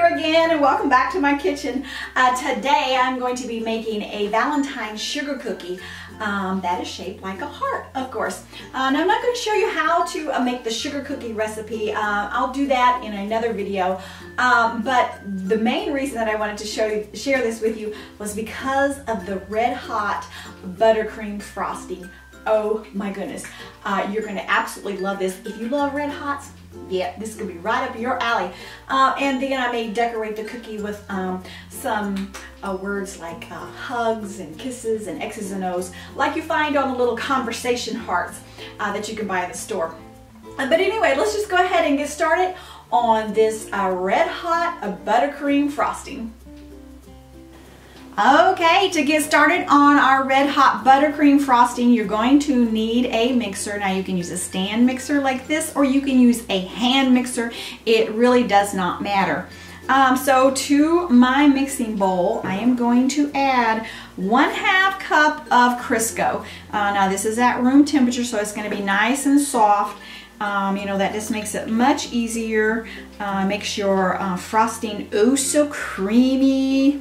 here again and welcome back to my kitchen. Uh, today I'm going to be making a Valentine sugar cookie um, that is shaped like a heart, of course. Uh, now I'm not going to show you how to uh, make the sugar cookie recipe. Uh, I'll do that in another video. Um, but the main reason that I wanted to show you, share this with you was because of the red hot buttercream frosting. Oh my goodness. Uh, you're going to absolutely love this. If you love red hots, yeah, this could be right up your alley. Uh, and then I may decorate the cookie with um, some uh, words like uh, hugs and kisses and X's and O's, like you find on the little conversation hearts uh, that you can buy at the store. Uh, but anyway, let's just go ahead and get started on this uh, red hot buttercream frosting. Okay, to get started on our red hot buttercream frosting, you're going to need a mixer. Now you can use a stand mixer like this or you can use a hand mixer. It really does not matter. Um, so to my mixing bowl, I am going to add one half cup of Crisco. Uh, now this is at room temperature, so it's gonna be nice and soft. Um, you know, that just makes it much easier. Uh, makes your uh, frosting oh so creamy.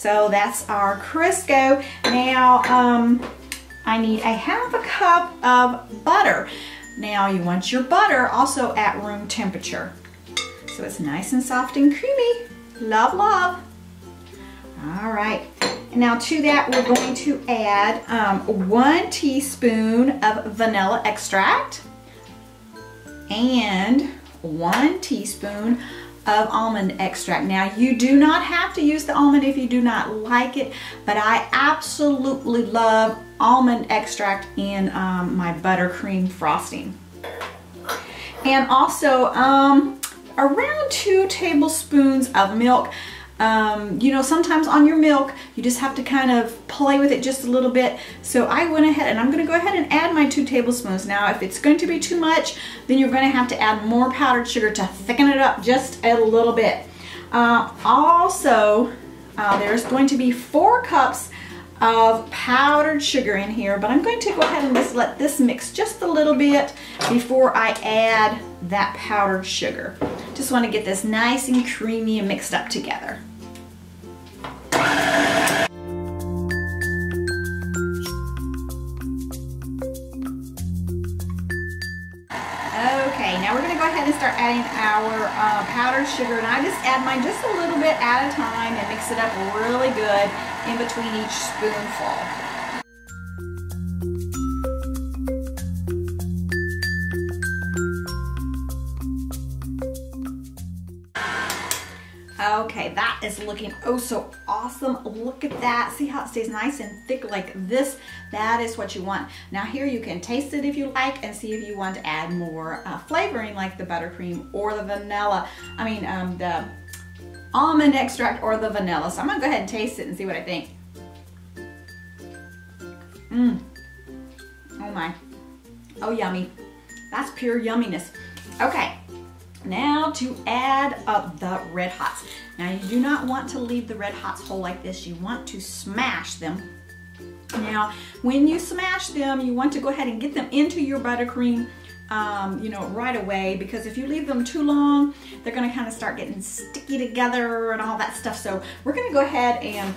So that's our Crisco. Now, um, I need a half a cup of butter. Now you want your butter also at room temperature. So it's nice and soft and creamy. Love, love. All right. And now to that, we're going to add um, one teaspoon of vanilla extract and one teaspoon of almond extract. Now you do not have to use the almond if you do not like it, but I absolutely love almond extract in um, my buttercream frosting. And also um, around two tablespoons of milk. Um, you know, sometimes on your milk, you just have to kind of play with it just a little bit. So I went ahead and I'm gonna go ahead and add my two tablespoons. Now, if it's going to be too much, then you're gonna have to add more powdered sugar to thicken it up just a little bit. Uh, also, uh, there's going to be four cups of powdered sugar in here, but I'm going to go ahead and just let this mix just a little bit before I add that powdered sugar. Just want to get this nice and creamy and mixed up together. Okay, now we're going to go ahead and start adding our uh, powdered sugar. And I just add mine just a little bit at a time and mix it up really good in between each spoonful. Okay, that is looking oh so awesome. Look at that. See how it stays nice and thick like this? That is what you want. Now here you can taste it if you like and see if you want to add more uh, flavoring like the buttercream or the vanilla. I mean, um, the almond extract or the vanilla. So I'm gonna go ahead and taste it and see what I think. Mmm. Oh my. Oh, yummy. That's pure yumminess. Okay, now to add up the red hots. Now you do not want to leave the red hots whole like this. You want to smash them. Now, when you smash them, you want to go ahead and get them into your buttercream um, you know, right away because if you leave them too long, they're gonna kind of start getting sticky together and all that stuff. So we're gonna go ahead and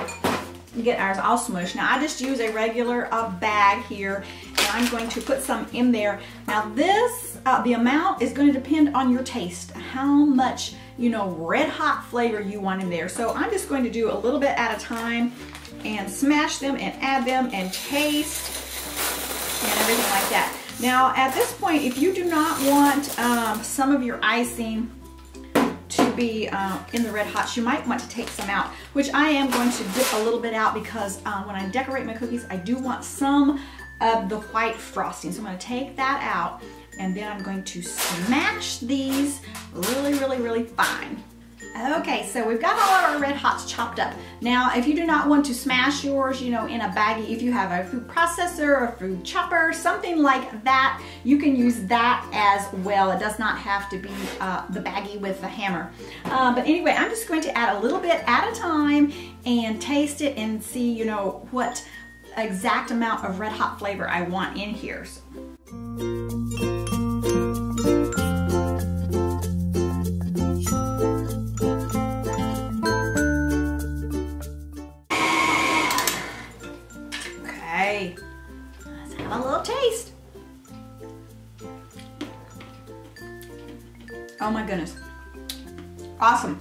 get ours all smushed. Now I just use a regular uh, bag here and I'm going to put some in there. Now this, uh, the amount is going to depend on your taste, how much, you know, red hot flavor you want in there. So I'm just going to do a little bit at a time and smash them and add them and taste and everything like that. Now at this point, if you do not want um, some of your icing be uh, in the red hots, you might want to take some out, which I am going to dip a little bit out because uh, when I decorate my cookies, I do want some of the white frosting. So I'm gonna take that out and then I'm going to smash these really, really, really fine. Okay, so we've got all our red hots chopped up. Now, if you do not want to smash yours, you know, in a baggie, if you have a food processor, a food chopper, something like that, you can use that as well. It does not have to be uh, the baggie with the hammer. Uh, but anyway, I'm just going to add a little bit at a time and taste it and see, you know, what exact amount of red hot flavor I want in here. So. Taste. Oh my goodness. Awesome.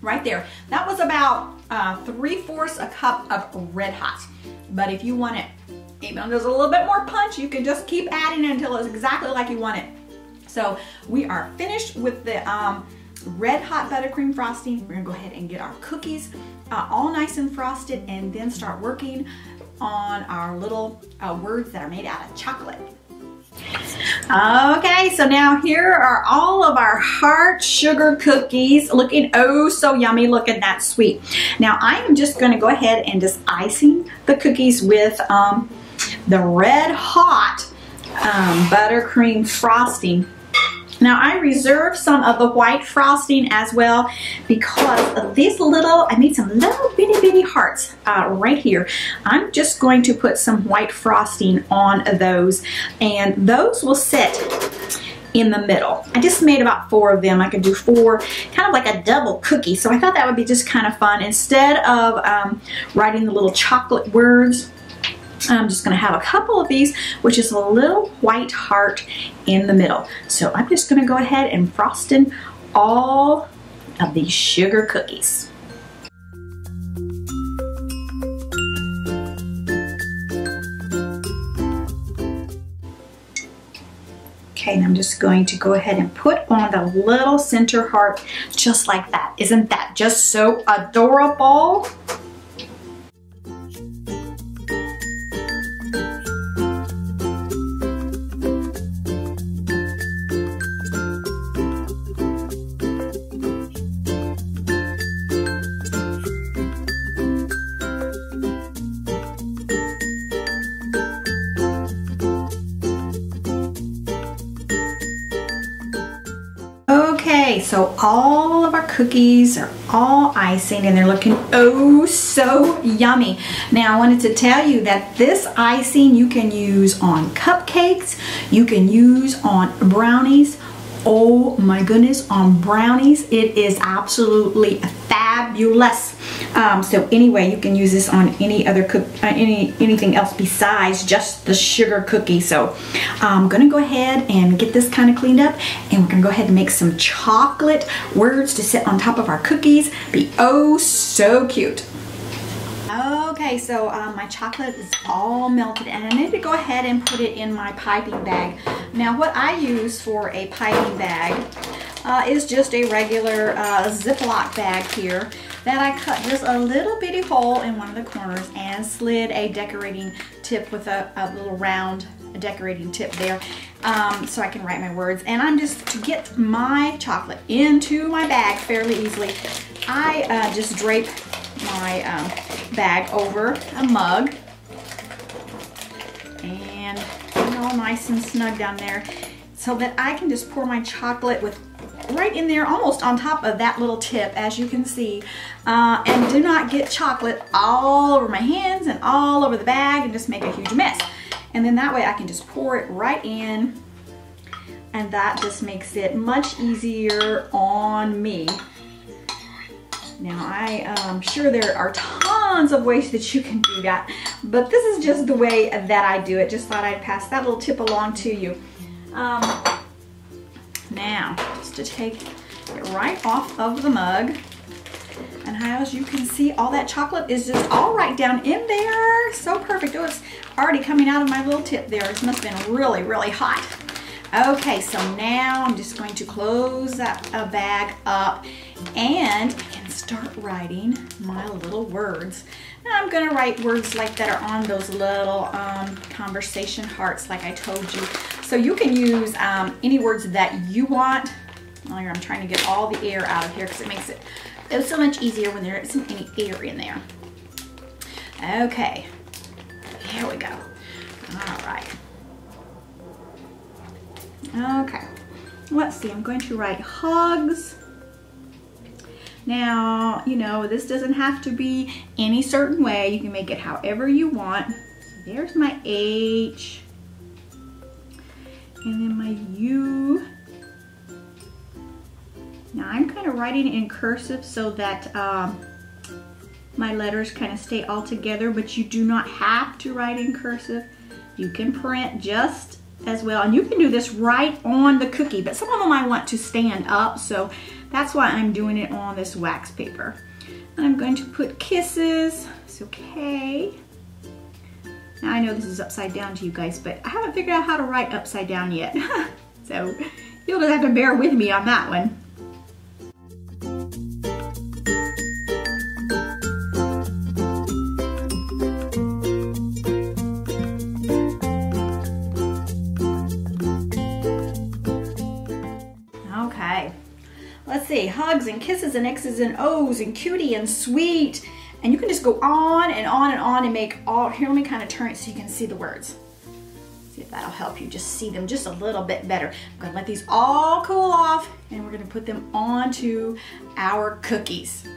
Right there. That was about uh, three-fourths a cup of Red Hot. But if you want it, even there's a little bit more punch, you can just keep adding it until it's exactly like you want it. So we are finished with the um, red hot buttercream frosting. We're gonna go ahead and get our cookies uh, all nice and frosted and then start working on our little uh, words that are made out of chocolate. Okay, so now here are all of our heart sugar cookies looking oh so yummy, looking that sweet. Now I am just going to go ahead and just icing the cookies with um, the red hot um, buttercream frosting now I reserve some of the white frosting as well because of these little, I made some little bitty bitty hearts uh, right here. I'm just going to put some white frosting on those and those will sit in the middle. I just made about four of them. I could do four, kind of like a double cookie. So I thought that would be just kind of fun. Instead of um, writing the little chocolate words, I'm just going to have a couple of these, which is a little white heart in the middle. So I'm just going to go ahead and frost in all of these sugar cookies. Okay, and I'm just going to go ahead and put on the little center heart just like that. Isn't that just so adorable? So all of our cookies are all icing and they're looking oh so yummy. Now I wanted to tell you that this icing you can use on cupcakes, you can use on brownies, oh my goodness, on brownies. It is absolutely fabulous. Um, so anyway, you can use this on any other cook, uh, any anything else besides just the sugar cookie. So I'm gonna go ahead and get this kind of cleaned up, and we're gonna go ahead and make some chocolate words to sit on top of our cookies. Be oh so cute. Okay, so um, my chocolate is all melted and I need to go ahead and put it in my piping bag. Now what I use for a piping bag uh, is just a regular uh, Ziploc bag here that I cut just a little bitty hole in one of the corners and slid a decorating tip with a, a little round decorating tip there um, so I can write my words. And I'm just, to get my chocolate into my bag fairly easily, I uh, just drape my um, bag over a mug and all nice and snug down there so that I can just pour my chocolate with right in there almost on top of that little tip as you can see uh, and do not get chocolate all over my hands and all over the bag and just make a huge mess and then that way I can just pour it right in and that just makes it much easier on me now I am sure there are tons of ways that you can do that, but this is just the way that I do it. Just thought I'd pass that little tip along to you. Um, now, to take it right off of the mug. And as you can see, all that chocolate is just all right down in there. So perfect. Oh, it's already coming out of my little tip there. It must have been really, really hot. Okay, so now I'm just going to close that uh, bag up and I can start writing my little words. I'm gonna write words like that are on those little um, conversation hearts like I told you. So you can use um, any words that you want. I'm trying to get all the air out of here because it makes it so much easier when there isn't any air in there. Okay, here we go. All right. Okay, let's see, I'm going to write hugs. Now, you know, this doesn't have to be any certain way. You can make it however you want. There's my H. And then my U. Now I'm kind of writing in cursive so that um, my letters kind of stay all together, but you do not have to write in cursive. you can print just as well. And you can do this right on the cookie, but some of them I want to stand up, so that's why I'm doing it on this wax paper. And I'm going to put kisses, it's okay. Now I know this is upside down to you guys, but I haven't figured out how to write upside down yet. so you'll just have to bear with me on that one. Let's see, hugs and kisses and X's and O's and cutie and sweet. And you can just go on and on and on and make all, here let me kind of turn it so you can see the words. See if that'll help you just see them just a little bit better. I'm gonna let these all cool off and we're gonna put them onto our cookies.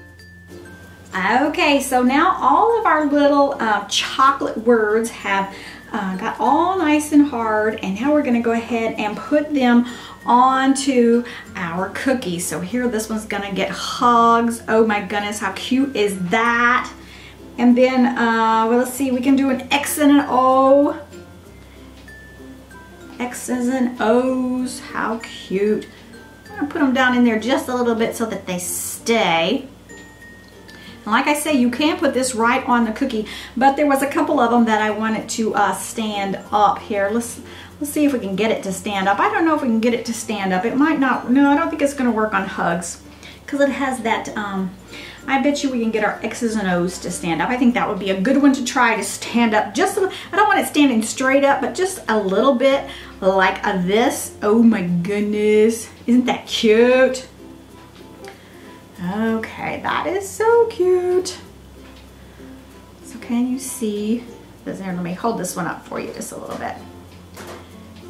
Okay, so now all of our little uh, chocolate words have uh, got all nice and hard and now we're gonna go ahead and put them onto our cookies. So here, this one's gonna get hugs. Oh my goodness, how cute is that? And then, uh, well, let's see, we can do an X and an O. X's and O's, how cute. I'm gonna put them down in there just a little bit so that they stay. Like I say, you can put this right on the cookie, but there was a couple of them that I wanted to uh, stand up here. Let's let's see if we can get it to stand up. I don't know if we can get it to stand up. It might not. No, I don't think it's going to work on hugs because it has that. Um, I bet you we can get our X's and O's to stand up. I think that would be a good one to try to stand up. Just I I don't want it standing straight up, but just a little bit like a this. Oh my goodness. Isn't that cute? Okay, that is so cute. So can you see? Let me hold this one up for you just a little bit.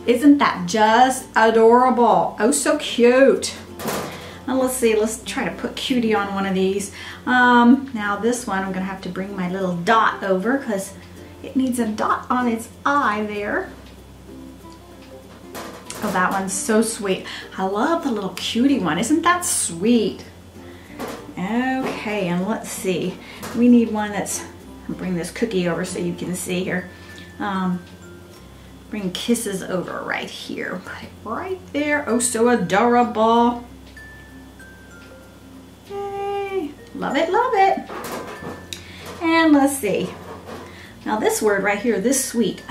Isn't that just adorable? Oh, so cute. Now let's see, let's try to put cutie on one of these. Um, now this one, I'm gonna have to bring my little dot over because it needs a dot on its eye there. Oh, that one's so sweet. I love the little cutie one. Isn't that sweet? Okay, and let's see. We need one that's, I'll bring this cookie over so you can see here. Um, bring kisses over right here. Put it right there. Oh, so adorable. Yay. Love it, love it. And let's see. Now this word right here, this sweet,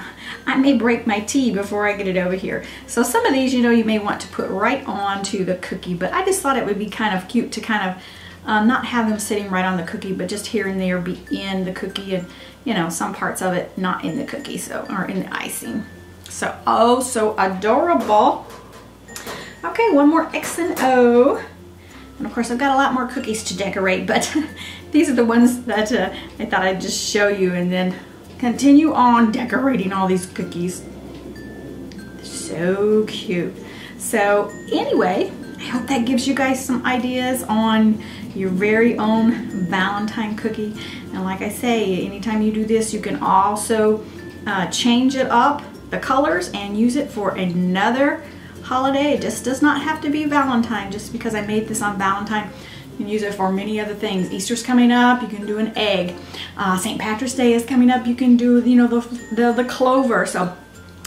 I may break my tea before I get it over here. So some of these, you know, you may want to put right onto the cookie, but I just thought it would be kind of cute to kind of um, not have them sitting right on the cookie, but just here and there be in the cookie and, you know, some parts of it not in the cookie, so, or in the icing. So, oh, so adorable. Okay, one more X and O. And of course, I've got a lot more cookies to decorate, but these are the ones that uh, I thought I'd just show you and then continue on decorating all these cookies. So cute. So anyway, I hope that gives you guys some ideas on your very own Valentine cookie. And like I say, anytime you do this, you can also uh, change it up, the colors, and use it for another holiday. It just does not have to be Valentine just because I made this on Valentine. You can use it for many other things. Easter's coming up, you can do an egg. Uh, St. Patrick's Day is coming up, you can do, you know, the, the, the clover. So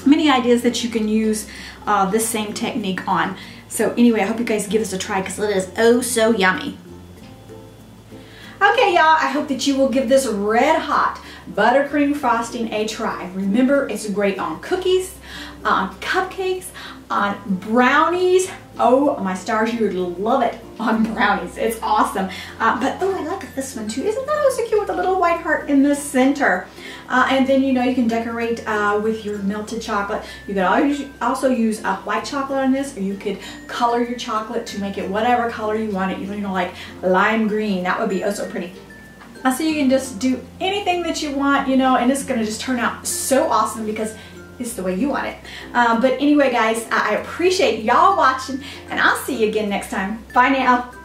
many ideas that you can use uh, this same technique on. So anyway, I hope you guys give this a try because it is oh so yummy. Okay, y'all, I hope that you will give this red hot buttercream frosting a try. Remember, it's great on cookies, on cupcakes, on brownies. Oh, my stars, you would love it on brownies. It's awesome. Uh, but, oh, I like this one too. Isn't that oh so cute with the little white heart in the center? Uh, and then, you know, you can decorate uh, with your melted chocolate. You could also use a white chocolate on this, or you could color your chocolate to make it whatever color you want it. You know, like lime green. That would be oh so pretty. Uh, so you can just do anything that you want, you know, and it's to just turn out so awesome because it's the way you want it. Um, but anyway, guys, I appreciate y'all watching, and I'll see you again next time. Bye now.